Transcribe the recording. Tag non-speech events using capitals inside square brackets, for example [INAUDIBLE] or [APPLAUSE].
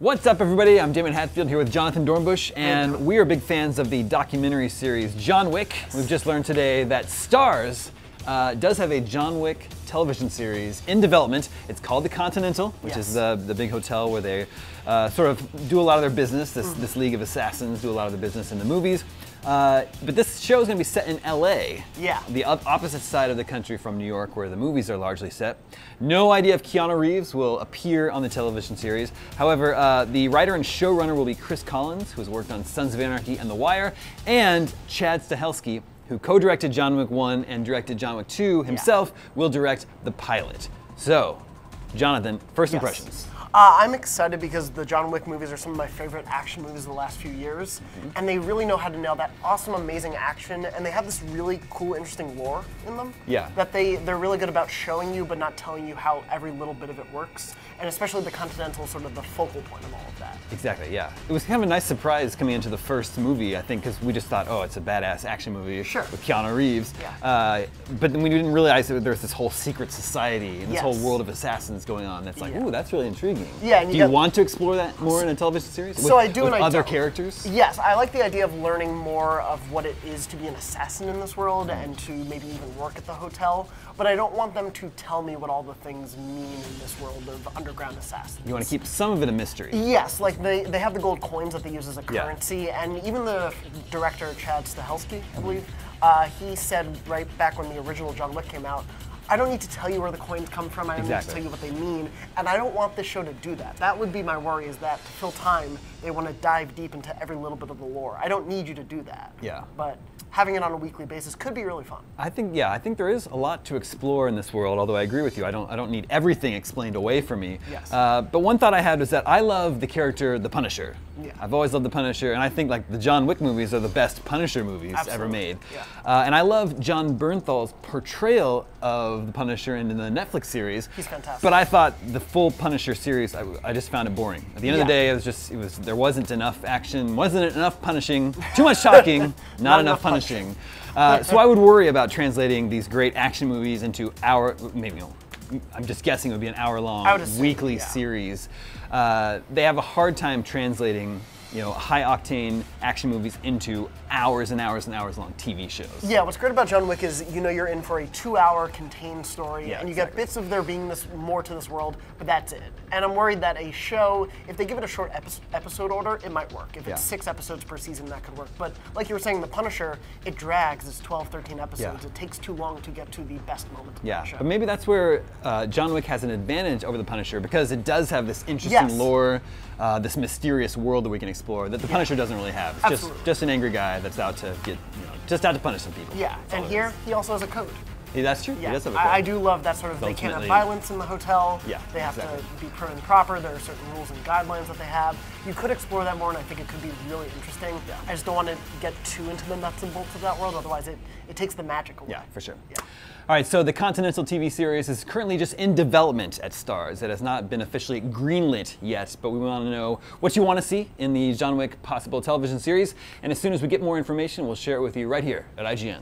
What's up, everybody? I'm Damon Hatfield here with Jonathan Dornbush, and we are big fans of the documentary series John Wick. We've just learned today that Starz uh, does have a John Wick television series in development. It's called The Continental, which Yes. is the, the big hotel where they uh, sort of do a lot of their business. This, this League of Assassins do a lot of the business in the movies. Uh, but this show is going to be set in LA. Yeah. The op- opposite side of the country from New York, where the movies are largely set. No idea if Keanu Reeves will appear on the television series. However, uh, the writer and showrunner will be Chris Collins, who has worked on Sons of Anarchy and The Wire, and Chad Stahelski, who co-directed John Wick 1 and directed John Wick 2 himself, will direct the pilot. So, Jonathan, first Yes. impressions. Uh, I'm excited because the John Wick movies are some of my favorite action movies of the last few years, Mm-hmm. and they really know how to nail that awesome, amazing action, and they have this really cool, interesting lore in them. Yeah. That they they're really good about showing you, but not telling you how every little bit of it works, and especially the Continental sort of the focal point of all of that. Exactly, yeah. It was kind of a nice surprise coming into the first movie, I think, because we just thought, oh, it's a badass action movie Sure. with Keanu Reeves. Yeah. Uh, but then we didn't realize that there was this whole secret society and this whole world of assassins going on. That's like, Yeah. ooh, that's really intriguing. Yeah, and do you you got- want to explore that more in a television series? So with, I do with and I other don't. characters. Yes, I like the idea of learning more of what it is to be an assassin in this world and to maybe even work at the hotel. But I don't want them to tell me what all the things mean in this world of underground assassins. You want to keep some of it a mystery. Yes, like they, they have the gold coins that they use as a Yeah. currency, and even the director Chad Stahelski, I believe, uh, he said right back when the original John Wick came out, I don't need to tell you where the coins come from. I don't Exactly. need to tell you what they mean, and I don't want this show to do that. That would be my worry: is that to fill time, they want to dive deep into every little bit of the lore. I don't need you to do that. Yeah. But having it on a weekly basis could be really fun. I think yeah, I think there is a lot to explore in this world. Although I agree with you, I don't I don't need everything explained away from me. Yes. Uh, but one thought I had was that I love the character the Punisher. Yeah. I've always loved the Punisher, and I think like the John Wick movies are the best Punisher movies ever made. Yeah. Uh, and I love Jon Bernthal's portrayal of the Punisher and in the Netflix series. He's fantastic. But I thought the full Punisher series, I, I just found it boring. At the end of the day, it was just it was there wasn't enough action, wasn't enough punishing, too much talking, [LAUGHS] not, enough enough punishing. Uh, so I would worry about translating these great action movies into hour, maybe. You know, I'm just guessing it would be an hour-long I assume, weekly yeah. series. Uh, they have a hard time translating, you know, high-octane action movies into hours and hours and hours long TV shows. Yeah, what's great about John Wick is you know you're in for a two-hour contained story, Yeah, and you exactly. get bits of there being this more to this world, but that's it. And I'm worried that a show, if they give it a short epi- episode order, it might work. If Yeah. it's six episodes per season, that could work. But like you were saying, The Punisher, it drags. It's 12, 13 episodes. Yeah. It takes too long to get to the best moments. Yeah, of the show. but maybe that's where uh, John Wick has an advantage over the Punisher because it does have this interesting Yes. lore, uh, this mysterious world that we can explore that the Punisher doesn't really have. It's just Absolutely. just an angry guy that's out to get, you know, just out to punish some people. Yeah, and here is. he also has a code. Yeah, that's true. Yeah, He does have a I, I do love that sort of. They can't have violence in the hotel. Yeah, they have exactly. to be prim and proper. There are certain rules and guidelines that they have. You could explore that more, and I think it could be really interesting. Yeah. I just don't want to get too into the nuts and bolts of that world. Otherwise, it, it takes the magic away. Yeah, for sure. Yeah. All right, so the Continental TV series is currently just in development at Starz. It has not been officially greenlit yet, but we want to know what you want to see in the John Wick possible television series. And as soon as we get more information, we'll share it with you right here at IGN.